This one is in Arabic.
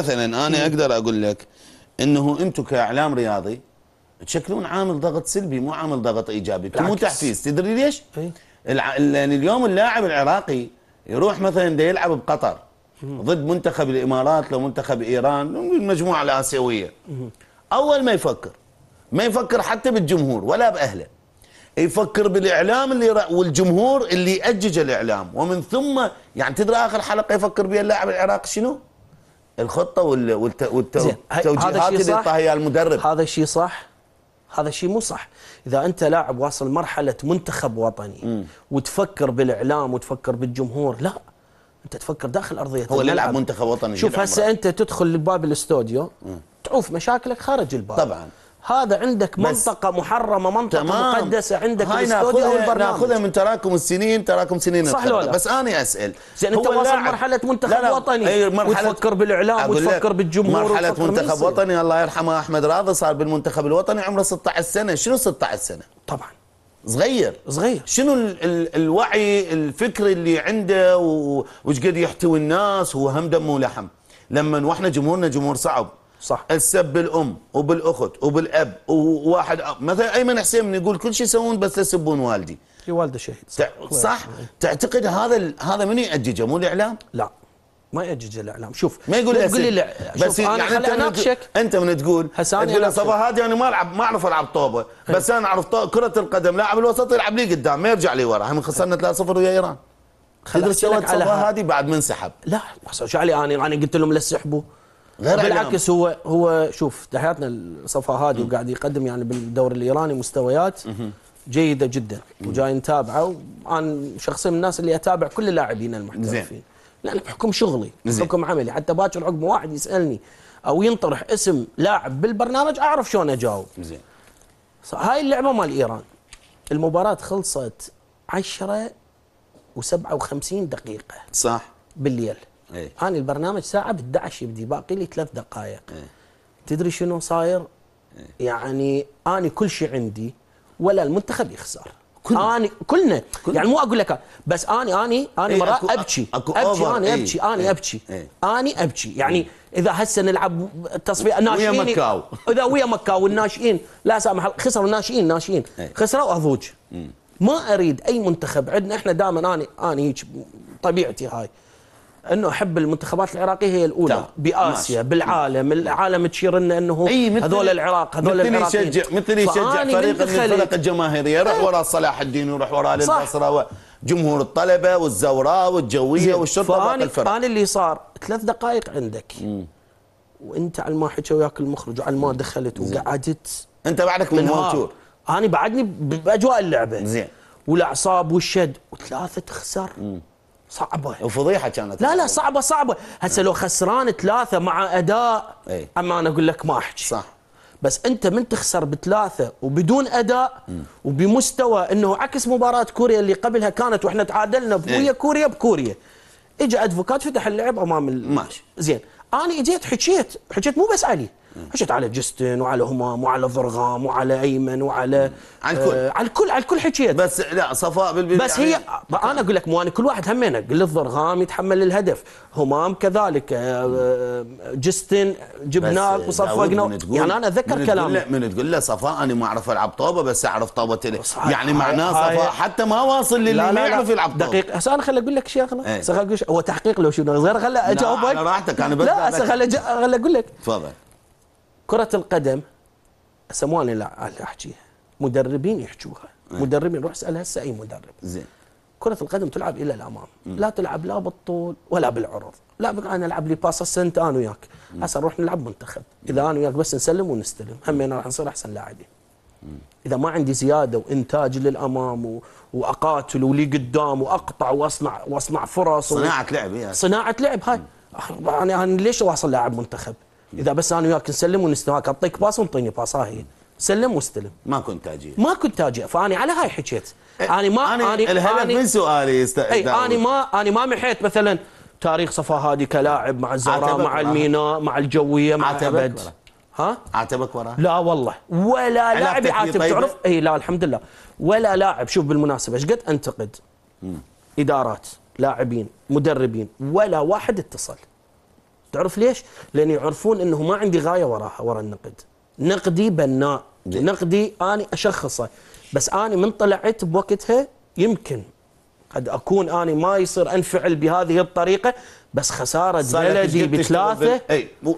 مثلا أنا أقدر أقول لك إنه أنتم كإعلام رياضي تشكلون عامل ضغط سلبي مو عامل ضغط إيجابي مو. تحفيز تدري ليش؟ لأن اليوم اللاعب العراقي يروح مثلا دا يلعب بقطر ضد منتخب الإمارات لو منتخب إيران المجموعه الآسيوية أول ما يفكر ما يفكر حتى بالجمهور ولا بأهله يفكر بالإعلام اللي. والجمهور اللي يأجج الإعلام ومن ثم يعني تدري آخر حلقة يفكر بها اللاعب العراقي شنو؟ الخطة والتوجيهات اللي اياها المدرب. هذا الشيء صح؟ هذا الشيء مو صح. إذا أنت لاعب واصل مرحلة منتخب وطني وتفكر بالإعلام وتفكر بالجمهور لا. أنت تفكر داخل أرضية هو. يلعب منتخب وطني شوف هسه. أنت تدخل لباب الاستوديو تعوف مشاكلك خارج الباب. طبعاً. هذا عندك منطقة محرمة منطقة مقدسة عندك الأستوديو أو البرنامج ناخذها من تراكم السنين تراكم سنين صح الخبرة. لو لا؟ بس أنا أسأل زين أنت واصل مرحلة منتخب لا لا، وطني. أي مرحلة- وتفكر بالإعلام وتفكر بالجمهور مرحلة منتخب؟ وطني الله يرحمه أحمد راضي صار بالمنتخب الوطني عمره 16 سنة. شنو 16 سنة؟ طبعا. صغير. صغير. شنو ال ال الوعي الفكري اللي عنده؟ وش قد يحتوي الناس؟ هو هم دم ولحم. لما وإحنا جمهورنا جمهور صعب. صح. السب بالأم وبالأخت وبالأب وواحد مثلا أيمن حسين من يقول كل شيء يسوون بس يسبون والدي. في والده شهيد تع- صح. تعتقد هذا ال- هذا من يأججه؟ مو الإعلام؟ لا. ما يجج الإعلام. شوف ما يقول لا لي. لا. بس شوف أنا يعني خلي أناقشك. أنت من تقول تقول. صفا هادي أنا ما العب ما أعرف ألعب طوبة. بس أنا أعرف كرة القدم. لاعب الوسط يلعب لي قدام. ما يرجع لي ورا. هم خسرنا 3-0 ويا إيران. تدري سوت ها- هادي بعد ما انسحب لا بس شو علي أنا؟ أنا قلت لهم لا تسحبوا. غير بالعكس هو هو شوف تحياتنا الصفا هادي وقاعد يقدم يعني بالدوري الإيراني مستويات جيدة جدا. وجاي نتابعه. وأنا شخصيا من الناس اللي أتابع كل اللاعبين المحترفين. لأن بحكم شغلي. بحكم عملي. حتى باكر عقب واحد يسألني أو ينطرح اسم لاعب بالبرنامج أعرف شلون أجاوب. زين. هاي اللعبة مال إيران. المباراة خلصت 10 و57 دقيقة. صح. بالليل. اي أنا البرنامج ساعة ب 11 يبدي باقي لي ثلاث دقائق. إيه. تدري شنو صاير؟ يعني أنا كل شيء عندي ولا المنتخب يخسر. كلنا. أنا كلنا. كلنا. يعني مو أقول لك بس أنا أنا أنا إيه، مرات أكو- أبكي. أكو أبكي أنا إيه، أبكي أنا إيه، أبكي. أنا أبكي. يعني إذا هسه نلعب تصفية ناشئين مكاو. إذا ويا مكاو والناشئين لا سامح خسروا الناشئين ناشئين. خسروا اضوج ما أريد أي منتخب. عندنا إحنا دائما أنا أنا هيك طبيعتي هاي. أنه أحب المنتخبات العراقية هي الأولى تمام. بآسيا ماشي. بالعالم. العالم تشير لنا أنه مثل هذول العراق هذول مثل العراقيين. يشجع مثل يشجع فريق من الفرق الجماهيريه يروح إيه. وراء صلاح الدين ويروح وراء. البصره وجمهور الطلبة والزوراء والجوية والشرطة باقي فأنا الفرق. أنا اللي صار ثلاث دقائق عندك. وأنت على ما حكى وياك المخرج وعلى ما دخلت وقعدت أنت بعدك من. موتور أنا بعدني بأجواء اللعبة. زين. والأعصاب والشد. وثلاثة تخسر صعبة. وفضيحة كانت. لا لا صعبة صعبة. هسه لو خسران ثلاثة مع أداء إي. أما أنا أقول لك ما أحكي. صح. بس أنت من تخسر بثلاثة وبدون أداء وبمستوى إنه عكس مباراة كوريا اللي قبلها كانت وإحنا تعادلنا. ويا كوريا بكوريا. اجى أدفوكات فتح اللعب أمام. ماشي. زين. أنا إجيت حكيت. حكيت مو بس علي. حكيت على جستن وعلى همام وعلى ضرغام وعلى أيمن وعلى على الكل. آه على الكل على الكل حكيت بس لا صفاء بالبدايه بس هي أنا أقول لك مو أنا كل واحد همينه. قل الضرغام يتحمل الهدف. همام كذلك آه، آه، جستن جبناه وصفقنا يعني أنا أتذكر من كلامي. من تقول له صفاء أنا ما أعرف ألعب طوبة بس أعرف طوبة يعني معناه صفاء حتى ما واصل للي ما يعرف يلعب طوبة. دقيقة هسه أنا خلي أقول لك شغله إيه. هسه هو تحقيق لو شنو؟ غير خلي اجاوبك على راحتك، أنا بس لا هسه خلي أقول لك. تفضل. كرة القدم مو أنا لا اللي أحكيها. مدربين يحكوها مدربين روح اسأل هسه أي مدرب. زين. كرة القدم تلعب إلى الأمام. لا تلعب لا بالطول ولا بالعرض. لا أنا ألعب لي باص هسه انت أنا وياك. هسه نروح نلعب منتخب. إذا أنا وياك بس نسلم ونستلم. همين راح نصير أحسن لاعبين. إذا ما عندي زيادة وإنتاج للأمام و... وأقاتل ولي قدام وأقطع واصنع وأصنع فرص و... صناعة لعب إيه. صناعة لعب هاي. أنا ليش واصل لاعب منتخب؟ إذا بس أنا وياك نسلم ونستلم. أعطيك باص وانطيني باص. هاي سلم واستلم. ما كنت أجي ما كنت أجي فأني على هاي حكيت. أنا ما أنا أنا الهدف من سؤالي است... اي داود. أنا ما أنا ما محيت مثلا تاريخ صفا هادي كلاعب مع الزهراء مع؟ الميناء مع الجوية مع أبد؟ ها؟ عاتبك وراه لا والله. ولا لاعب يعاتب طيبة؟ تعرف؟ اي لا الحمد لله. ولا لاعب. شوف بالمناسبة إيش قد أنتقد؟ إدارات لاعبين مدربين ولا واحد اتصل. تعرف ليش؟ لأن يعرفون إنه ما عندي غاية وراها ورا النقد. نقدي بناء. نقدي أني أشخصه. بس أني من طلعت بوقتها يمكن. قد أكون أني ما يصير أنفعل بهذه الطريقة بس إيش بلدي قد